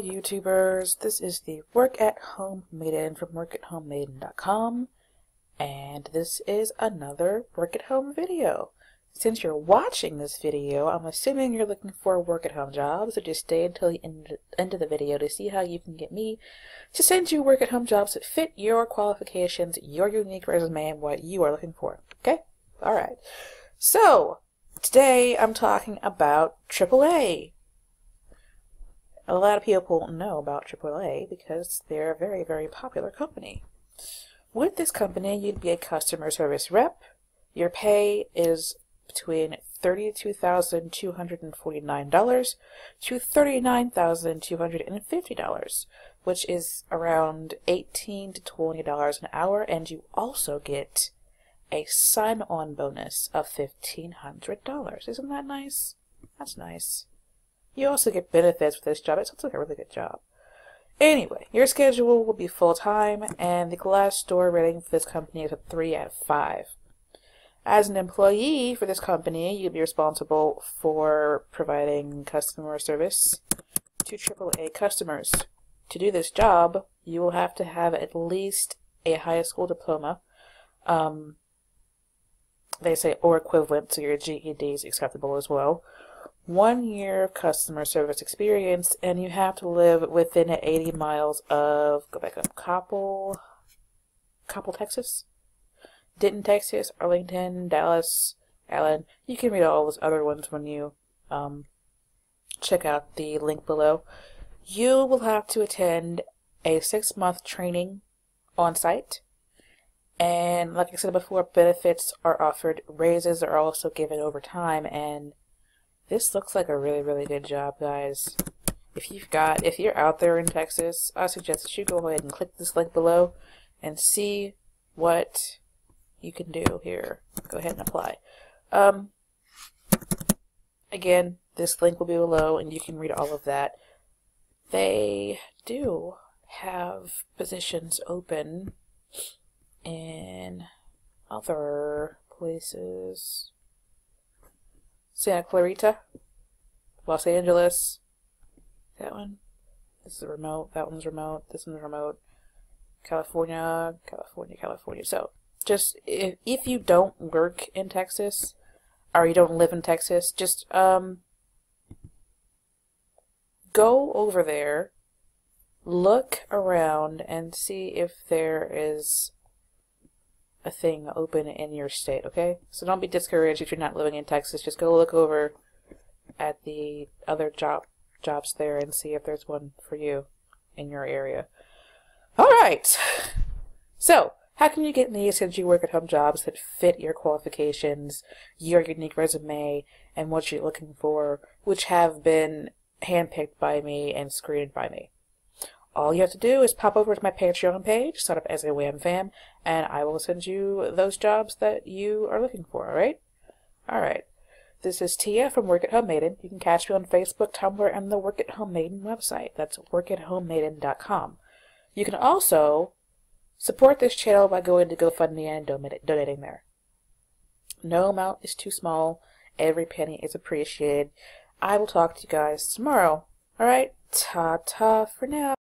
YouTubers, this is the Work at Home Maiden from workathomemaiden.com and this is another work at home video. Since you're watching this video, I'm assuming you're looking for work at home jobs, so just stay until the end, end of the video to see how you can get me to send you work at home jobs that fit your qualifications, your unique resume, and what you are looking for. Okay? Alright. So, today I'm talking about AAA a lot of people know about AAA because they're a very, very popular company. With this company, you'd be a customer service rep. Your pay is between $32,249 to $39,250, which is around 18 to $20 an hour, and you also get a sign-on bonus of $1,500. Isn't that nice? That's nice. You also get benefits with this job. It sounds like a really good job. Anyway, your schedule will be full-time, and the Glassdoor rating for this company is a 3 out of 5. As an employee for this company, you'll be responsible for providing customer service to AAA customers. To do this job, you will have to have at least a high school diploma. Um, they say or equivalent, so your GED is acceptable as well one year of customer service experience, and you have to live within 80 miles of, go back up, Coppell, Coppell, Texas? Denton, Texas, Arlington, Dallas, Allen. You can read all those other ones when you um, check out the link below. You will have to attend a six month training on site. And like I said before, benefits are offered, raises are also given over time, and this looks like a really, really good job, guys. If you've got, if you're out there in Texas, I suggest that you go ahead and click this link below and see what you can do here. Go ahead and apply. Um, again, this link will be below and you can read all of that. They do have positions open in other places. Santa Clarita, Los Angeles. That one. This is remote. That one's remote. This one's remote. California, California, California. So, just if, if you don't work in Texas, or you don't live in Texas, just um, go over there, look around, and see if there is a thing open in your state, okay? So don't be discouraged if you're not living in Texas. Just go look over at the other job jobs there and see if there's one for you in your area. All right. So, how can you get since you work at home jobs that fit your qualifications, your unique resume, and what you're looking for, which have been handpicked by me and screened by me? All you have to do is pop over to my Patreon page, sign up as a Wham Fam, and I will send you those jobs that you are looking for, alright? Alright. This is Tia from Work at Home Maiden. You can catch me on Facebook, Tumblr, and the Work at Home Maiden website. That's workathomemaiden.com. You can also support this channel by going to GoFundMe and donating there. No amount is too small. Every penny is appreciated. I will talk to you guys tomorrow. Alright? Ta-ta for now.